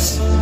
Yes.